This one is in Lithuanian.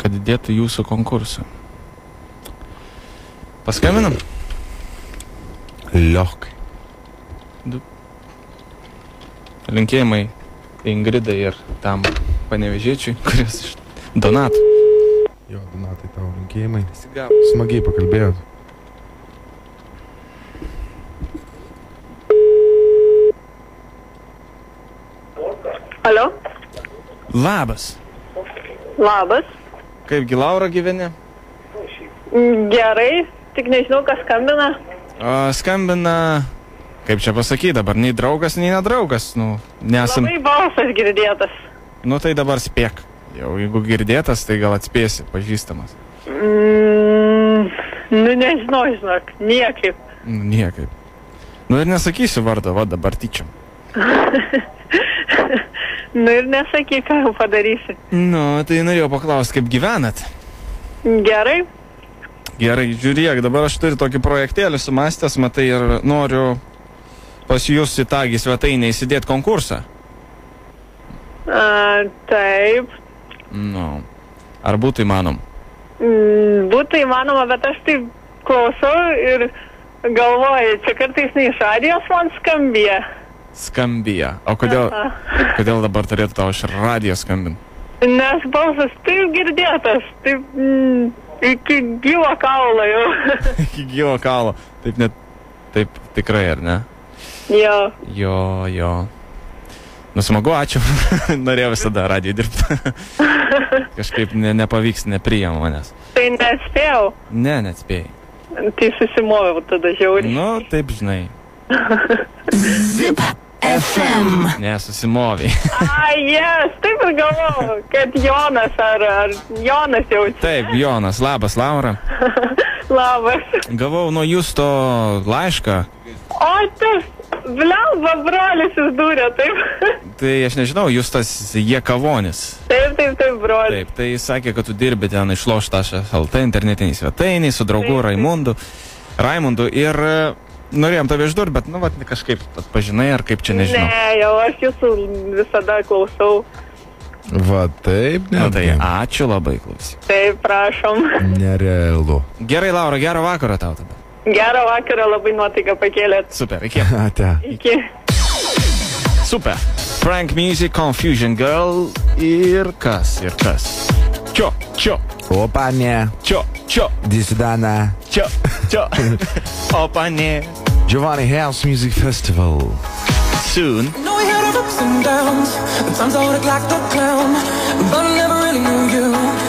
kad dėtų jūsų konkursą. Paskambinam? Liok. Linkėjimai Ingridai ir tam panevežėčiui, kuris iš Donatų. Jo, Donatai, tau linkėjimai. Smagiai pakalbėjot. Alio, Labas. labas. Kaipgi Laura gyveni? Gerai, tik nežinau, kas skambina. O, skambina, kaip čia pasakyti dabar, nei draugas, nei nedraugas. Nu, nesam. Labai balsas girdėtas. Nu tai dabar spėk. Jau jeigu girdėtas, tai gal atspėsi, pažįstamas. Mm, nu nežinau, žinok, niekaip. Nu, niekaip. Nu ir nesakysiu vardo, va dabar tyčiam. Nu ir nesakyk, ką jau padarysi. Nu, tai norėjau paklausti, kaip gyvenat. Gerai, Gerai, žiūrėk, dabar aš turiu tokį projektėlį sumastęs, matai, ir noriu pas jūs į tagį svetainę įsidėti konkursą. a, taip. Nu, ar būtų įmanom? Mm, būtų įmanoma, bet aš taip klausau ir galvoju, čia kartais ne iš radijos man skambė. Skambija. O kodėl, kodėl dabar turėtų tau iš radijo skambinti? Nes balsas taip girdėtas, taip mm, iki gyvo kaulo jau. Iki gyvo kalo. Taip net, taip tikrai, ar ne? jo. Jo, jo. Nu smagu, ačiū. Norėjau visada radiją dirbti. Kažkaip ne, nepavyks, nepriima manęs. Tai nespėjau. Ne, neatspėjai. Tai susimoviau tada žiauriai. Nu, taip žinai. FM. Ne, susimoviai. Ai, jes, taip ir galvojau, kad Jonas ar, ar Jonas jau čia. Taip, Jonas, labas, Laura. Labas. Gavau nuo Justo laišką. O, tas, blemba, brolis išdūrė, taip. Tai aš nežinau, Justas Jekavonis. Taip, taip, taip, brolis. Taip, tai jis sakė, kad tu dirbi ten išloš.lt internetiniai svetainiai su draugu Taip. Raimundu. Raimundu ir norėjom tave išduoti, bet, nu, vat, kažkaip atpažinai ar kaip čia nežinau. Ne, jau aš jūsų visada klausau. Va taip, ne. Nu, tai ačiū labai, klausyk. Taip, prašom. Nerealu. Gerai, Laura, gero vakaro tau tada. Gerą vakarą labai nuotaiką pakėlėt. Super, iki. Ate. Iki. Super. Frank Music, Confusion Girl ir kas, ir kas. Čio, čio, Opa, ne. čio, čio, Di sudana. čio, Ciao. oh, panie. Giovanni House Music Festival. Soon. I know we had our ups and downs. I would act like the clown. But I never really knew you.